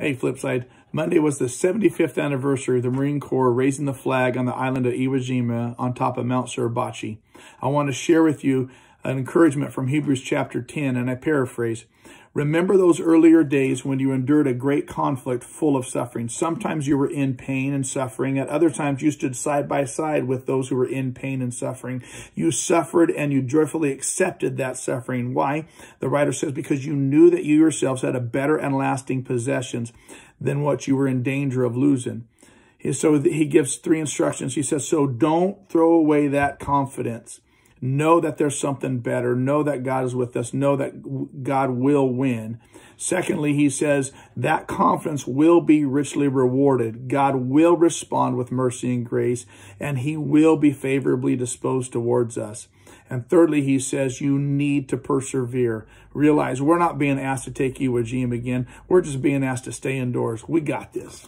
Hey, Flipside. Monday was the 75th anniversary of the Marine Corps raising the flag on the island of Iwo Jima on top of Mount Suribachi. I want to share with you an encouragement from Hebrews chapter 10, and I paraphrase. Remember those earlier days when you endured a great conflict full of suffering. Sometimes you were in pain and suffering. At other times you stood side by side with those who were in pain and suffering. You suffered and you joyfully accepted that suffering. Why? The writer says, because you knew that you yourselves had a better and lasting possessions than what you were in danger of losing. So he gives three instructions. He says, so don't throw away that confidence. Know that there's something better. Know that God is with us. Know that God will win. Secondly, he says that confidence will be richly rewarded. God will respond with mercy and grace, and he will be favorably disposed towards us. And thirdly, he says you need to persevere. Realize we're not being asked to take Iwo Jima again. We're just being asked to stay indoors. We got this.